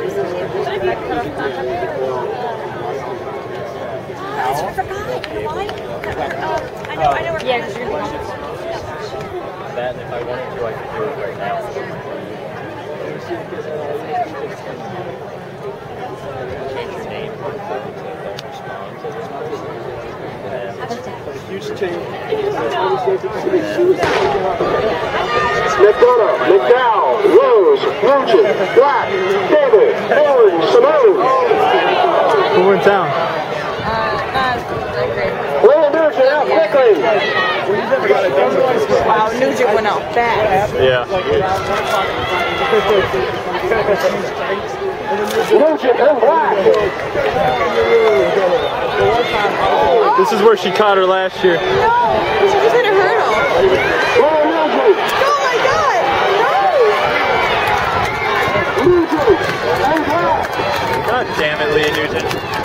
I forgot. Why? I know. I know. Yeah, gonna be That, if I wanted to, I could do it right now. Change your name. To McDowell, Rose, Nugent, Black, David, Owen, Simone. Who in town? Will Nugent out quickly. Wow, Nugent went out fast. Yeah. Nugent and Black. This is where she caught her last year. No, she just hit a hurdle. God, damn it, Leah Nugent.